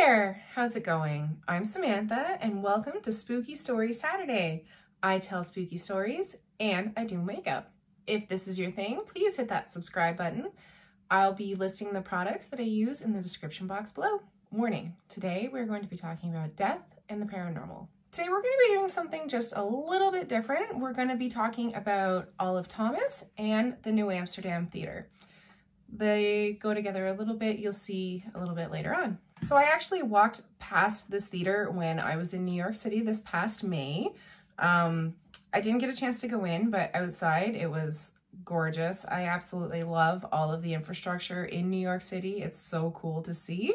there! How's it going? I'm Samantha and welcome to Spooky Story Saturday. I tell spooky stories and I do makeup. If this is your thing, please hit that subscribe button. I'll be listing the products that I use in the description box below. Warning, today we're going to be talking about death and the paranormal. Today we're going to be doing something just a little bit different. We're going to be talking about Olive Thomas and the New Amsterdam Theatre. They go together a little bit, you'll see a little bit later on. So I actually walked past this theater when I was in New York City this past May. Um, I didn't get a chance to go in, but outside it was gorgeous. I absolutely love all of the infrastructure in New York City. It's so cool to see.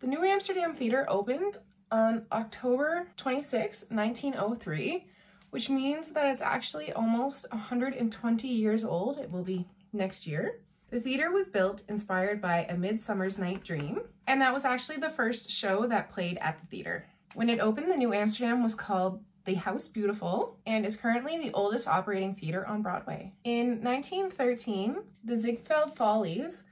The New Amsterdam Theater opened on October 26, 1903, which means that it's actually almost 120 years old. It will be next year. The theater was built inspired by A Midsummer's Night Dream, and that was actually the first show that played at the theater. When it opened, the New Amsterdam was called the House Beautiful and is currently the oldest operating theater on Broadway. In 1913, the Ziegfeld Follies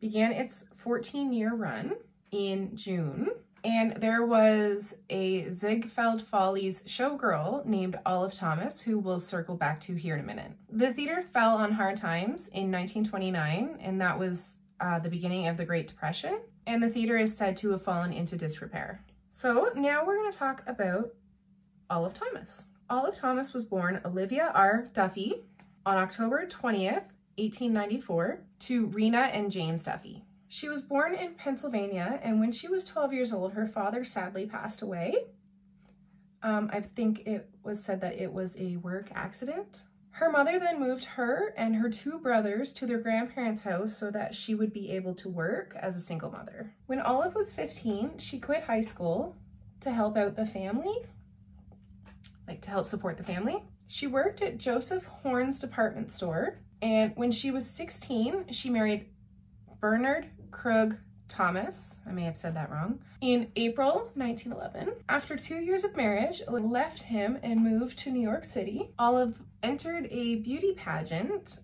began its 14-year run in June and there was a Ziegfeld Follies showgirl named Olive Thomas, who we'll circle back to here in a minute. The theater fell on hard times in 1929, and that was uh, the beginning of the Great Depression, and the theater is said to have fallen into disrepair. So now we're going to talk about Olive Thomas. Olive Thomas was born Olivia R. Duffy on October 20th, 1894 to Rena and James Duffy. She was born in Pennsylvania, and when she was 12 years old, her father sadly passed away. Um, I think it was said that it was a work accident. Her mother then moved her and her two brothers to their grandparents' house so that she would be able to work as a single mother. When Olive was 15, she quit high school to help out the family, like to help support the family. She worked at Joseph Horne's department store, and when she was 16, she married Bernard Krug Thomas, I may have said that wrong, in April 1911. After two years of marriage, left him and moved to New York City. Olive entered a beauty pageant,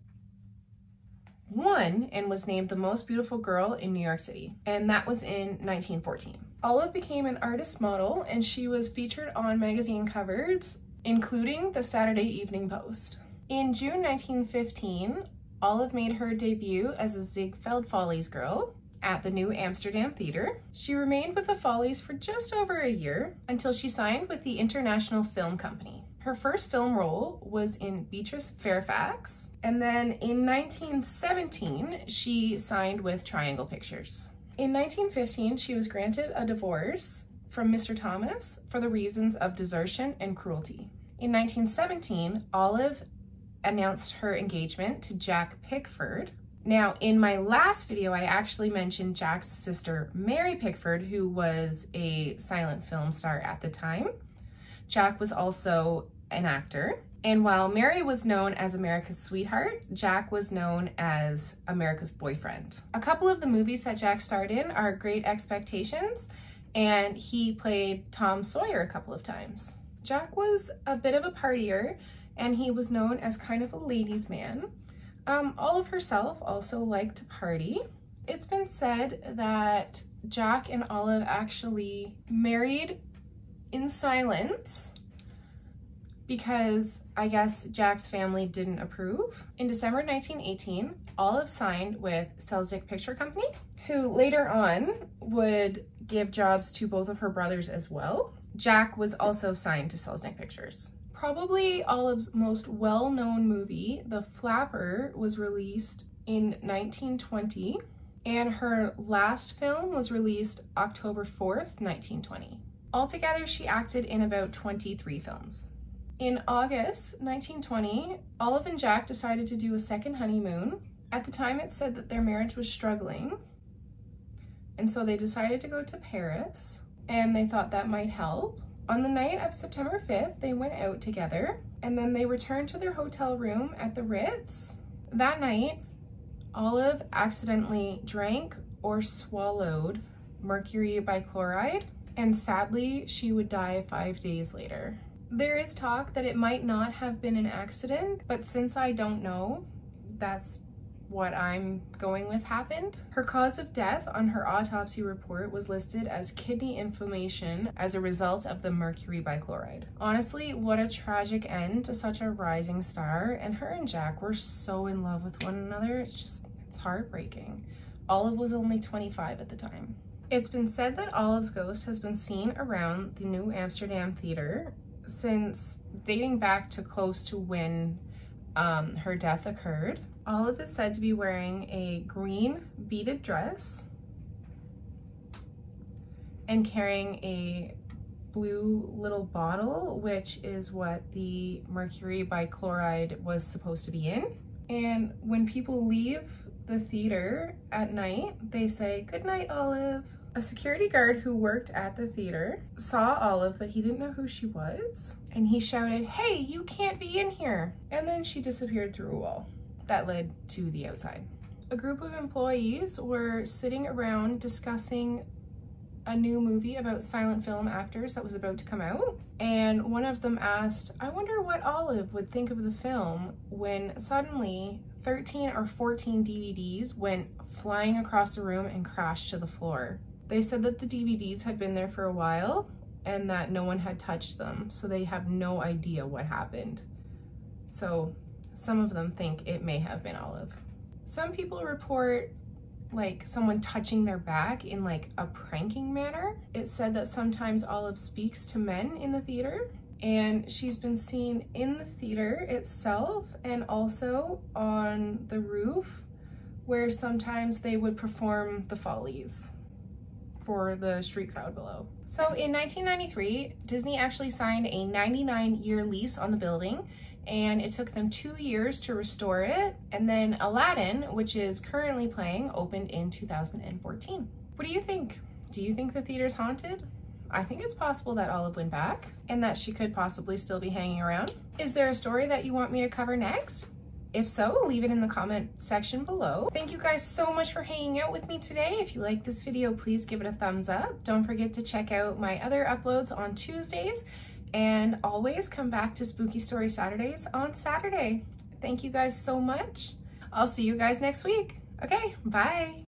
won, and was named the most beautiful girl in New York City, and that was in 1914. Olive became an artist model and she was featured on magazine covers, including the Saturday Evening Post. In June 1915, Olive made her debut as a Ziegfeld Follies girl at the New Amsterdam Theatre. She remained with the Follies for just over a year until she signed with the International Film Company. Her first film role was in Beatrice Fairfax, and then in 1917, she signed with Triangle Pictures. In 1915, she was granted a divorce from Mr. Thomas for the reasons of desertion and cruelty. In 1917, Olive announced her engagement to Jack Pickford. Now, in my last video, I actually mentioned Jack's sister, Mary Pickford, who was a silent film star at the time. Jack was also an actor. And while Mary was known as America's sweetheart, Jack was known as America's boyfriend. A couple of the movies that Jack starred in are Great Expectations, and he played Tom Sawyer a couple of times. Jack was a bit of a partier, and he was known as kind of a ladies' man. Um, Olive herself also liked to party. It's been said that Jack and Olive actually married in silence because I guess Jack's family didn't approve. In December 1918, Olive signed with Selznick Picture Company, who later on would give jobs to both of her brothers as well. Jack was also signed to Selznick Pictures. Probably Olive's most well-known movie, The Flapper, was released in 1920, and her last film was released October 4th, 1920. Altogether, she acted in about 23 films. In August 1920, Olive and Jack decided to do a second honeymoon. At the time, it said that their marriage was struggling, and so they decided to go to Paris, and they thought that might help. On the night of September 5th, they went out together and then they returned to their hotel room at the Ritz. That night, Olive accidentally drank or swallowed mercury bichloride and sadly, she would die five days later. There is talk that it might not have been an accident, but since I don't know, that's what I'm going with happened. Her cause of death on her autopsy report was listed as kidney inflammation as a result of the mercury bichloride. Honestly, what a tragic end to such a rising star, and her and Jack were so in love with one another, it's just, it's heartbreaking. Olive was only 25 at the time. It's been said that Olive's ghost has been seen around the New Amsterdam Theatre since dating back to close to when um, her death occurred. Olive is said to be wearing a green beaded dress and carrying a blue little bottle, which is what the mercury bichloride was supposed to be in. And when people leave the theater at night, they say, good night, Olive. A security guard who worked at the theater saw Olive, but he didn't know who she was. And he shouted, hey, you can't be in here. And then she disappeared through a wall that led to the outside. A group of employees were sitting around discussing a new movie about silent film actors that was about to come out. And one of them asked, I wonder what Olive would think of the film when suddenly 13 or 14 DVDs went flying across the room and crashed to the floor. They said that the DVDs had been there for a while and that no one had touched them, so they have no idea what happened. So some of them think it may have been Olive. Some people report like someone touching their back in like a pranking manner. It said that sometimes Olive speaks to men in the theater and she's been seen in the theater itself and also on the roof where sometimes they would perform the follies for the street crowd below. So in 1993, Disney actually signed a 99 year lease on the building and it took them two years to restore it. And then Aladdin, which is currently playing, opened in 2014. What do you think? Do you think the theater's haunted? I think it's possible that Olive went back and that she could possibly still be hanging around. Is there a story that you want me to cover next? If so, leave it in the comment section below. Thank you guys so much for hanging out with me today. If you like this video, please give it a thumbs up. Don't forget to check out my other uploads on Tuesdays and always come back to Spooky Story Saturdays on Saturday. Thank you guys so much. I'll see you guys next week. Okay, bye.